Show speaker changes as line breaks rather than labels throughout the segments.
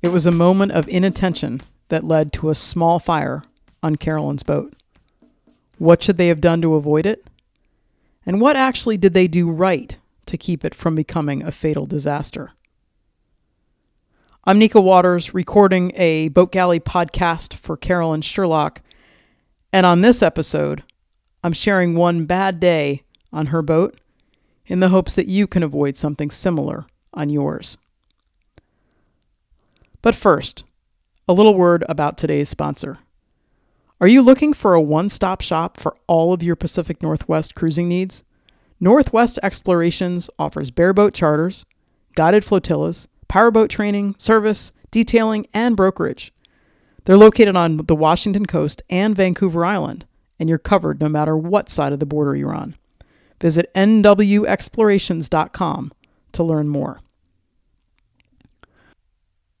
It was a moment of inattention that led to a small fire on Carolyn's boat. What should they have done to avoid it? And what actually did they do right to keep it from becoming a fatal disaster? I'm Nika Waters, recording a Boat Galley podcast for Carolyn Shearlock. And on this episode, I'm sharing one bad day on her boat in the hopes that you can avoid something similar on yours. But first, a little word about today's sponsor. Are you looking for a one stop shop for all of your Pacific Northwest cruising needs? Northwest Explorations offers bareboat charters, guided flotillas, powerboat training, service, detailing, and brokerage. They're located on the Washington coast and Vancouver Island, and you're covered no matter what side of the border you're on. Visit nwexplorations.com to learn more.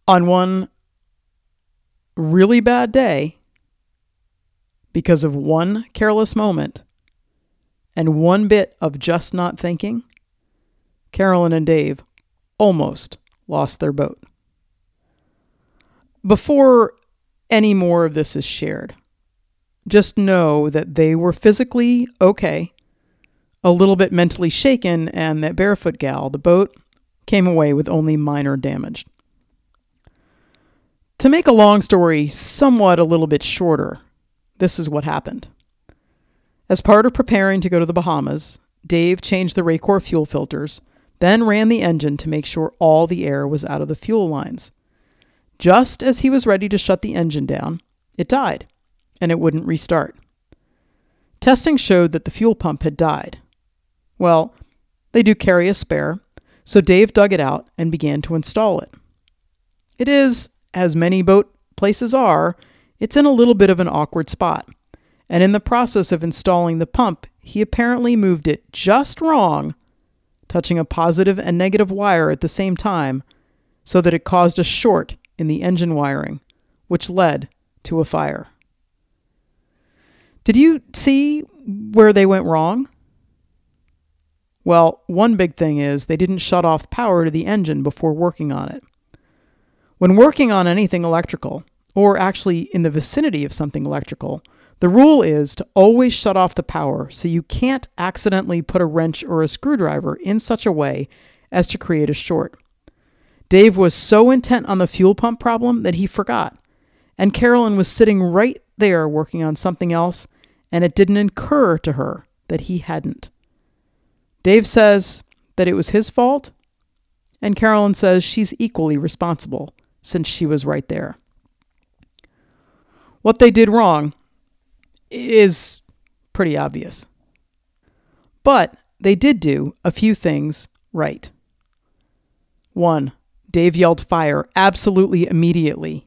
On one really bad day, because of one careless moment and one bit of just not thinking, Carolyn and Dave almost lost their boat. Before any more of this is shared, just know that they were physically okay, a little bit mentally shaken, and that Barefoot Gal, the boat, came away with only minor damage. To make a long story somewhat a little bit shorter, this is what happened. As part of preparing to go to the Bahamas, Dave changed the Racor fuel filters, then ran the engine to make sure all the air was out of the fuel lines. Just as he was ready to shut the engine down, it died, and it wouldn't restart. Testing showed that the fuel pump had died. Well, they do carry a spare, so Dave dug it out and began to install it. It is, as many boat places are, it's in a little bit of an awkward spot. And in the process of installing the pump, he apparently moved it just wrong, touching a positive and negative wire at the same time, so that it caused a short in the engine wiring, which led to a fire. Did you see where they went wrong? Well, one big thing is they didn't shut off power to the engine before working on it. When working on anything electrical, or actually in the vicinity of something electrical, the rule is to always shut off the power so you can't accidentally put a wrench or a screwdriver in such a way as to create a short. Dave was so intent on the fuel pump problem that he forgot, and Carolyn was sitting right there working on something else, and it didn't occur to her that he hadn't. Dave says that it was his fault, and Carolyn says she's equally responsible since she was right there. What they did wrong is pretty obvious. But they did do a few things right. One, Dave yelled fire absolutely immediately.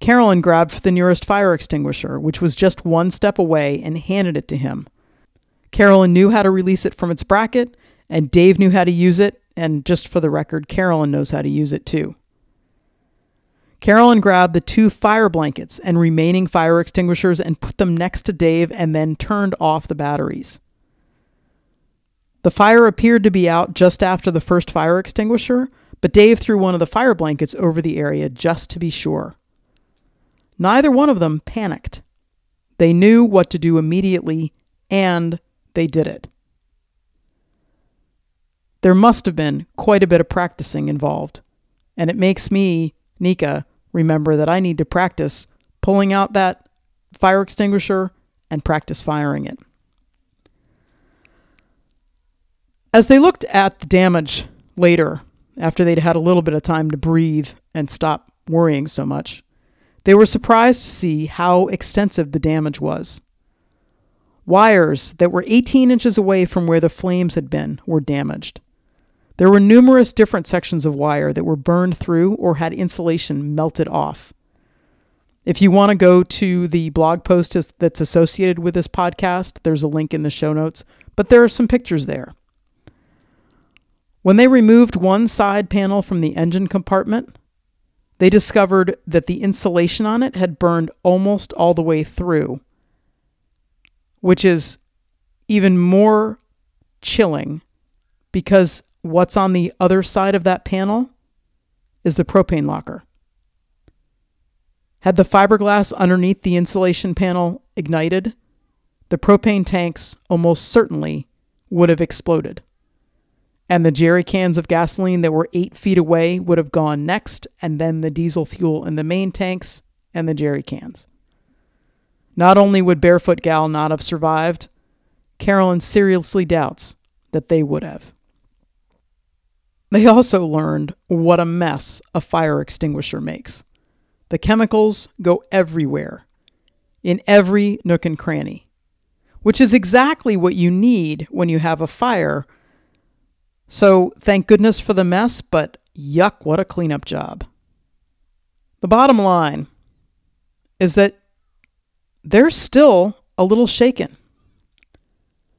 Carolyn grabbed for the nearest fire extinguisher, which was just one step away, and handed it to him. Carolyn knew how to release it from its bracket, and Dave knew how to use it, and just for the record, Carolyn knows how to use it too. Carolyn grabbed the two fire blankets and remaining fire extinguishers and put them next to Dave and then turned off the batteries. The fire appeared to be out just after the first fire extinguisher, but Dave threw one of the fire blankets over the area just to be sure. Neither one of them panicked. They knew what to do immediately, and they did it. There must have been quite a bit of practicing involved, and it makes me, Nika, remember that I need to practice pulling out that fire extinguisher and practice firing it. As they looked at the damage later, after they'd had a little bit of time to breathe and stop worrying so much, they were surprised to see how extensive the damage was. Wires that were 18 inches away from where the flames had been were damaged. There were numerous different sections of wire that were burned through or had insulation melted off. If you want to go to the blog post that's associated with this podcast, there's a link in the show notes, but there are some pictures there. When they removed one side panel from the engine compartment, they discovered that the insulation on it had burned almost all the way through, which is even more chilling because what's on the other side of that panel is the propane locker. Had the fiberglass underneath the insulation panel ignited, the propane tanks almost certainly would have exploded. And the jerry cans of gasoline that were eight feet away would have gone next, and then the diesel fuel in the main tanks and the jerry cans. Not only would Barefoot Gal not have survived, Carolyn seriously doubts that they would have. They also learned what a mess a fire extinguisher makes. The chemicals go everywhere, in every nook and cranny, which is exactly what you need when you have a fire. So thank goodness for the mess, but yuck, what a cleanup job. The bottom line is that they're still a little shaken.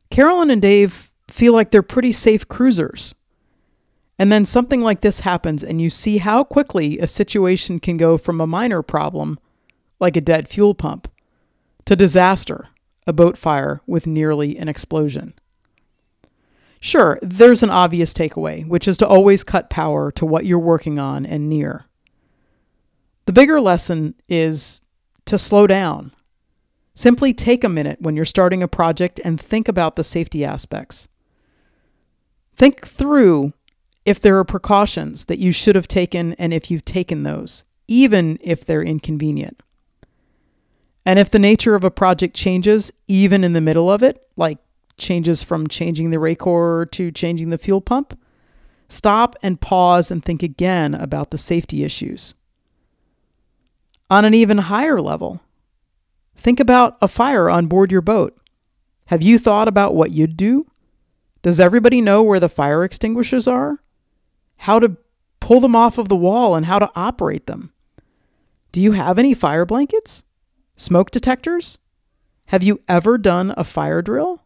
Carolyn and Dave feel like they're pretty safe cruisers. And then something like this happens, and you see how quickly a situation can go from a minor problem, like a dead fuel pump, to disaster, a boat fire with nearly an explosion. Sure, there's an obvious takeaway, which is to always cut power to what you're working on and near. The bigger lesson is to slow down. Simply take a minute when you're starting a project and think about the safety aspects. Think through if there are precautions that you should have taken and if you've taken those, even if they're inconvenient. And if the nature of a project changes, even in the middle of it, like changes from changing the Racor to changing the fuel pump, stop and pause and think again about the safety issues. On an even higher level, think about a fire on board your boat. Have you thought about what you'd do? Does everybody know where the fire extinguishers are? How to pull them off of the wall and how to operate them. Do you have any fire blankets? Smoke detectors? Have you ever done a fire drill?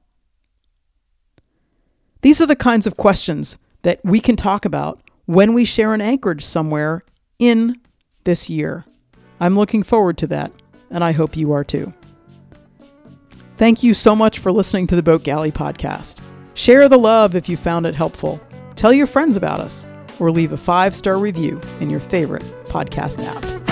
These are the kinds of questions that we can talk about when we share an anchorage somewhere in this year. I'm looking forward to that, and I hope you are too. Thank you so much for listening to the Boat Galley podcast. Share the love if you found it helpful. Tell your friends about us or leave a five star review in your favorite podcast app.